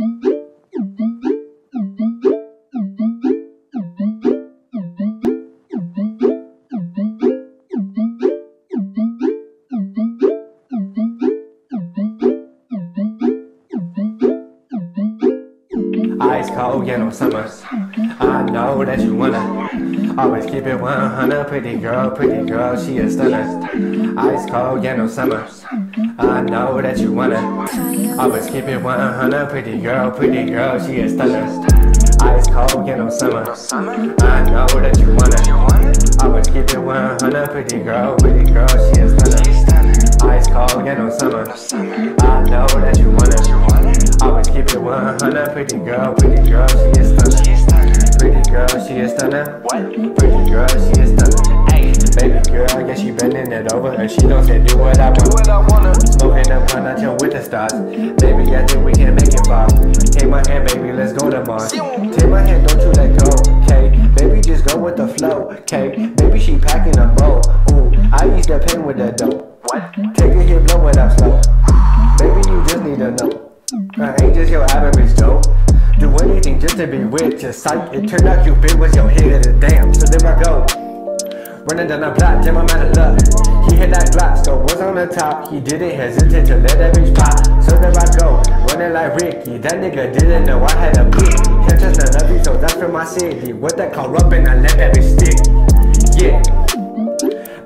Ice cold, yeah, no summer. I know that you wanna always keep it 100. Pretty girl, pretty girl, she is stunner. Ice cold, yeah, no summer. I know that you wanna always keep it 100. Pretty girl, pretty girl, she a stunner. Ice cold, yeah, no summer. I know that you wanna always keep it 100. Pretty girl, pretty girl, she a stunner. Ice cold, yeah, no summer. I know that you wanna. Always keep it 100. Pretty girl, pretty girl, she is stunner. Pretty girl, she is stunner. Pretty girl, she is stunner. It over. And she don't say do what I want. Smoking up, run out with the stars. Baby, I think we can make it far. Take my hand, baby, let's go to Mars. Take my hand, don't you let go, okay? Baby, just go with the flow, okay? Baby, she packing a bowl. Ooh, I use the pen with the dough. Take a hit, blow it out slow. Baby, you just need to know. I ain't just your average Joe. Do anything just to be with your sight. It turned out you Cupid was your head damn. So there I go. Running down the block, damn, I'm out of luck. He hit that glass, so was on the top. He didn't hesitate to let that bitch pop. So there I go, running like Ricky. That nigga didn't know I had a beat. Can't trust none of so that's for my city. What that call up and I let that bitch stick. Yeah.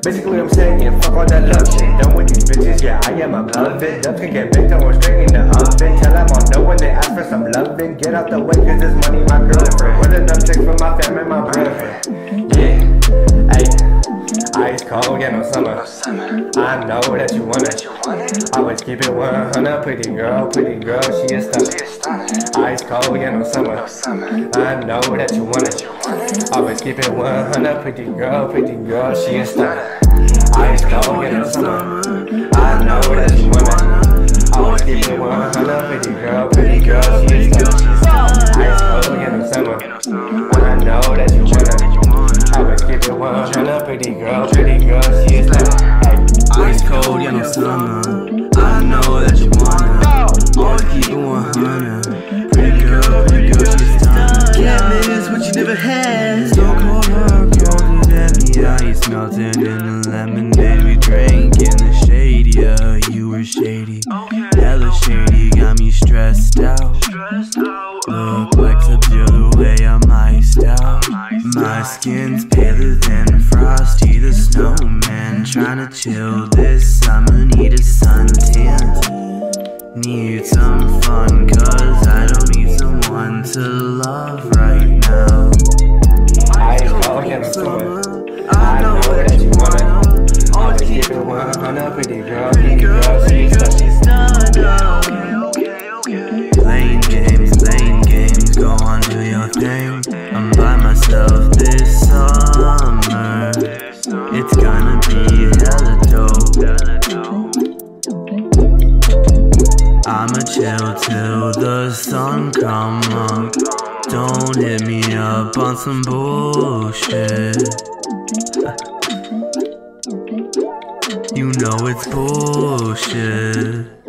Basically, I'm saying, fuck all that love shit. Done with these bitches, yeah, I am, I'm loving. Dubs can get baked, I straight in the oven. Tell them I'll know when they ask for some loving. Get out the way, cause this money my girlfriend. Running up chicks for my family, my boyfriend. No summer. I know that you want it. I always keep it 100. Pretty girl, pretty girl, she is stunning. Ice cold, yeah, no summer. I know that you want it. I always keep it 100. Pretty girl, pretty girl, she is stunning. Ice cold, yeah, no summer. I know that you want it. Always keep it 100. Pretty girl, pretty girl, she is stunning. Ice cold, yeah, no summer. I know that you want it. I always keep it 100. Pretty girl, pretty girl, she is stunning. Ice cold, yeah, no summer. Uh. I know that you wanna. Always keep it 100. Pretty girl, pretty girl, she's stunning. Can't miss what you never had. Stone cold heart, colder than the ice melting in the lemonade we drank in the shade. Yeah, you were shady, hella shady, got me stressed out. Look like the way I'm iced out. My skin's To chill this summer, need a suntan. Need some fun, cause I don't need someone to love right now. Ice cold, yeah, no summer. I know that you want it. Always keep it 100. Pretty girl, pretty girl, she is stunning. Playing games, playing games, go on, do your thing. Chill till the sun come up. Don't hit me up on some bullshit. You know it's bullshit.